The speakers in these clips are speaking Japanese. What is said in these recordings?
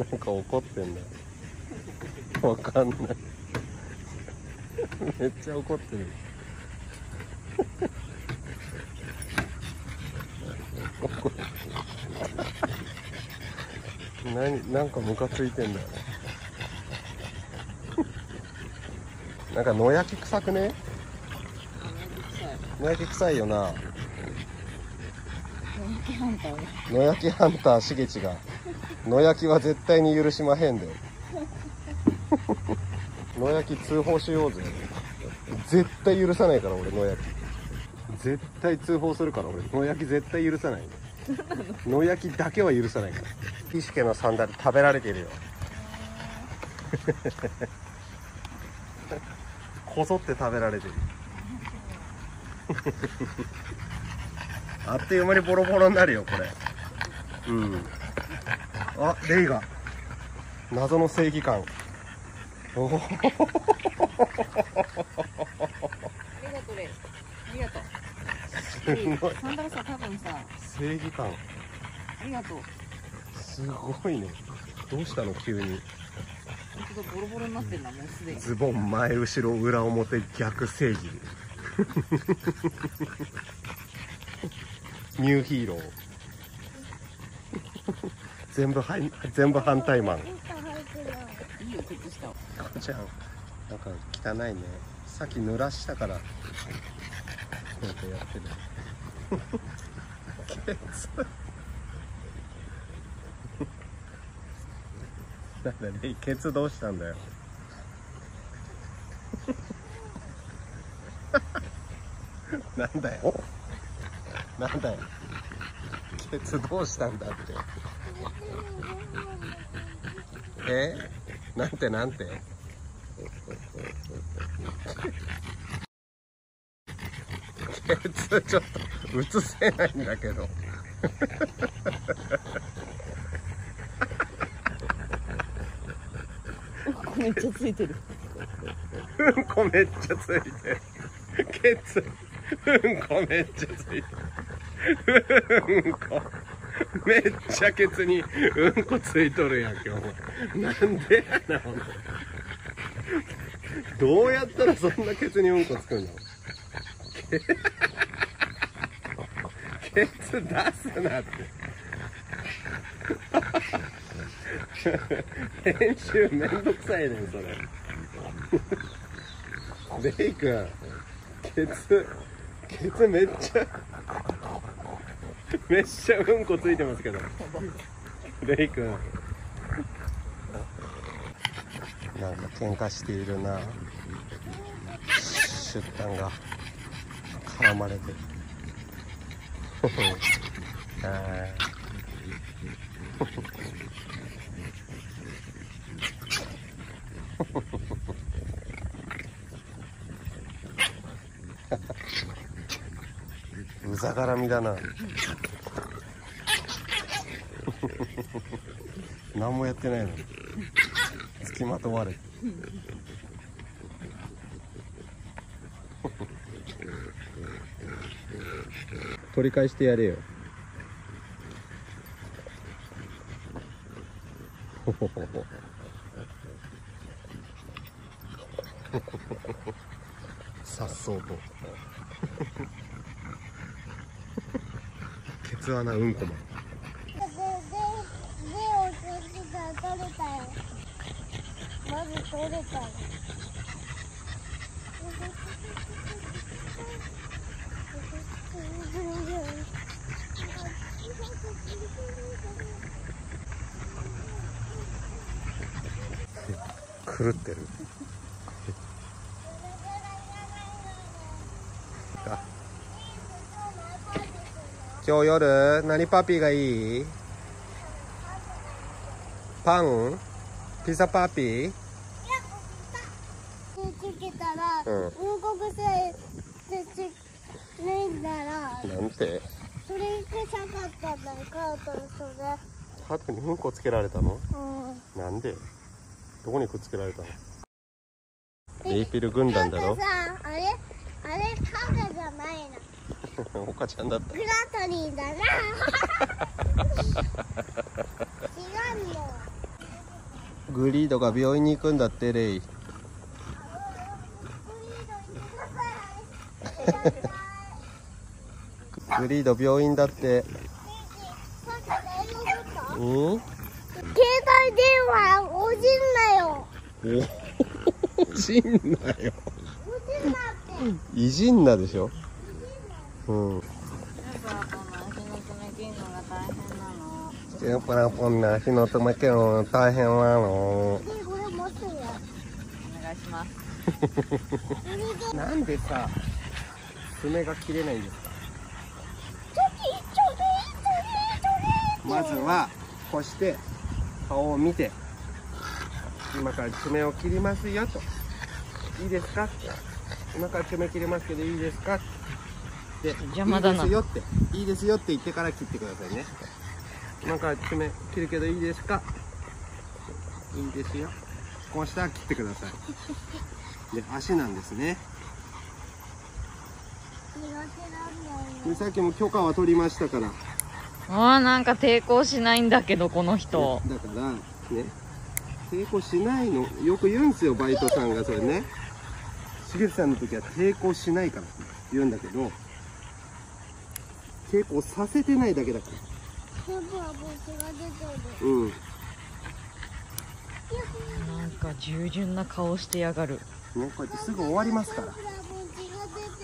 なんか怒ってんだよ。わかんない。めっちゃ怒ってる。怒る何なんかムカついてんだよ。なんか野焼き臭くね？野焼き臭いよな。野焼きハンターしげちが野焼きは絶対に許しまへんで。野焼き通報しようぜ。絶対許さないから俺野焼き。絶対通報するから俺。野焼き絶対許さない。野焼きだけは許さないから。岸家のサンダル食べられてるよ。こぞって食べられてるあっという間にボロボロになるよこれ。うん。あレイが。謎の正義感。おおありがとうレイ。ありがとう。すごい。サンダルさ多分さ正義感。ありがとう。すごいね。どうしたの急に。本当だボロボロになってんだもうすでに。ズボン前後ろ裏表逆正義ニューヒーロー。全部はい全部反対マン。いいよ靴下をこちゃんなんか汚いね。さっき濡らしたから。なんかやってる。ケツ。なんだねケツどうしたんだよ。なんだよなんだよ。ケツどうしたんだって。え？なんてなんて？ケツちょっと映せないんだけど。めっちゃついてる。うんこめっちゃついてる。ケツ。うんこめっちゃついてるうんこめっちゃケツにうんこついとるやん今日なんでやなほんとどうやったらそんなケツにうんこつくの？ケツ出すなって。編集めんどくさいねんそれレイ君ケツ ケツめっちゃめっちゃうんこついてますけど。レイ君。なんか喧嘩しているな。出産が絡まれて。るああうざがらみだな。何もやってないのに。付きまとわれ。取り返してやれよ。さっそうと。うんこマン。狂ってる今日夜何パピーがいい？パン？ピザパピー？つけたら、うん。うんこ癖でつ脱いだら、なんて？それ臭かったんだよ、カートのそれ。ハトにうんこつけられたの？うん。なんで？どこにくっつけられたの？レイピル軍団だろ？あれ？あれカーじゃないの。お母ちゃんだったグラトニーだな。違うんだよ。グリードが病院に行くんだってレイグリード病院だってうん携帯電話落ちんなよんなよ落ちんなっていじんなでしょうん。やっぱこの足の爪切るのが大変なのやっぱこんな足の止めけるの大変なの。でこれ持ってるよお願いしますなんでさ爪が切れないんですか？まずはこうして顔を見て。今から爪を切りますよと。いいですか？今から爪切りますけどいいですか？で邪魔だな。いいですよっていいですよって言ってから切ってくださいね。今から爪切るけどいいですか？いいですよ。こうしたら切ってください。で足なんですね。さっきも許可は取りましたから。あーなんか抵抗しないんだけどこの人。だからね。抵抗しないの。よく言うんですよバイトさんがそれね。しげるさんの時は抵抗しないからって言うんだけど抵抗させてないだけだから。うん。なんか従順な顔してやがる。ねこうやってすぐ終わりますから。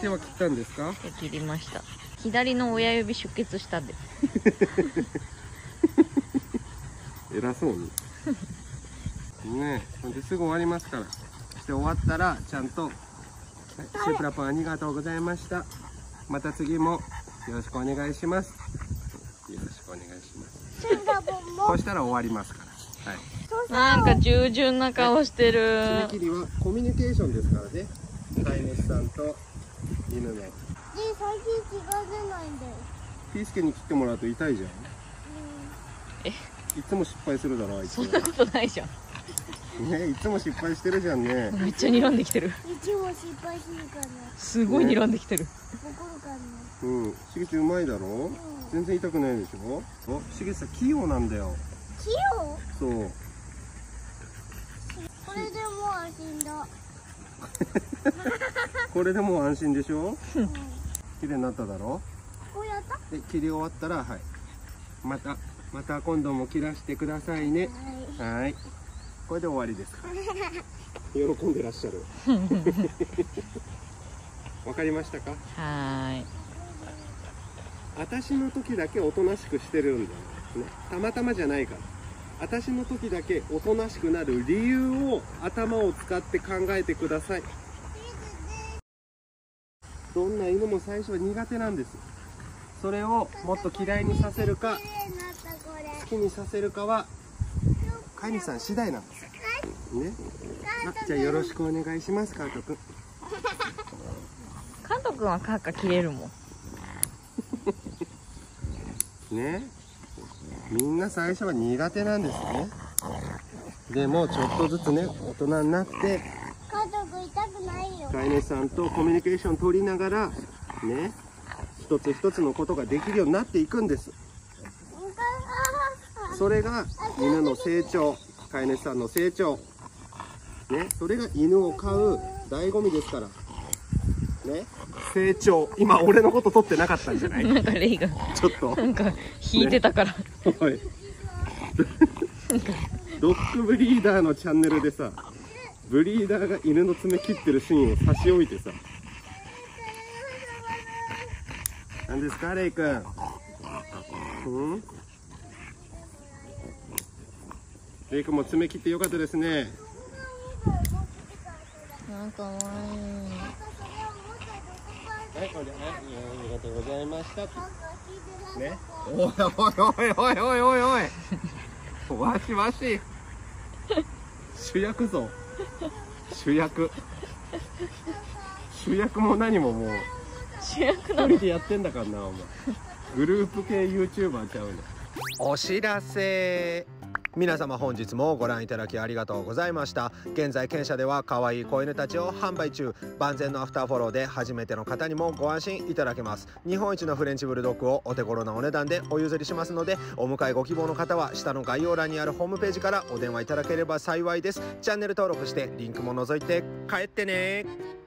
手は切ったんですか？で切りました。左の親指出血したんで。偉そうに。ねえほんですぐ終わりますから。して終わったらちゃんと「はいシュープラパンありがとうございました。また次もよろしくお願いします」よろしくお願いします。シュンダボンも。こうしたら終わりますから。はい。なんか従順な顔してる。爪切りはコミュニケーションですからね。飼い主さんと犬の。で最近血が出ないんだよ。ピースケに切ってもらうと痛いじゃん。え？いつも失敗するだろあいつ。そんなことないじゃん。ねいつも失敗してるじゃんね。めっちゃ睨んできてる。うんいつも失敗するから。すごい睨んできてる。ねうん。しげちうまいだろ？うん全然痛くないでしょ？おしげさ器用なんだよ。器用？そう。これでもう安心だ。これでもう安心でしょ？うん。綺麗になっただろ？こうやった？で切り終わったらはい。またまた今度も切らしてくださいね。はい。はい。これで終わりです 喜んでらっしゃる。わかりましたか？はーい私の時だけおとなしくしてるんだよ、ね、たまたまじゃないから。私の時だけおとなしくなる理由を頭を使って考えてください。どんな犬も最初は苦手なんです。それをもっと嫌いにさせるか好きにさせるかは飼い主さん次第なんです。ね。あじゃあよろしくお願いしますカート君カント君はカーカ切れるもん。ね。みんな最初は苦手なんですね。でもちょっとずつね大人になって家族痛くないよ。飼い主さんとコミュニケーション取りながらね一つ一つのことができるようになっていくんです。それが犬の成長飼い主さんの成長。ねそれが犬を飼う醍醐味ですからね。成長。今俺のこと取ってなかったんじゃない？なんかレイが。ちょっと。なんか引いてたから、おい。ドッグブリーダーのチャンネルでさブリーダーが犬の爪切ってるシーンを差し置いてさ。何ですかレイくんうん？レイくんも爪切ってよかったですね。なんかわいいはいこれではいありがとうございました。ね？おいおいおいおいおいおい。おいわしわし。主役ぞ。主役。主役も何ももう。主役一人でやってんだからなお前。グループ系 YouTuber ちゃうの。お知らせ皆様本日もご覧いただきありがとうございました。現在犬舎では可愛い子犬たちを販売中。万全のアフターフォローで初めての方にもご安心いただけます。日本一のフレンチブルドッグをお手頃なお値段でお譲りしますのでお迎えご希望の方は下の概要欄にあるホームページからお電話いただければ幸いです。チャンネル登録してリンクも覗いて帰ってね。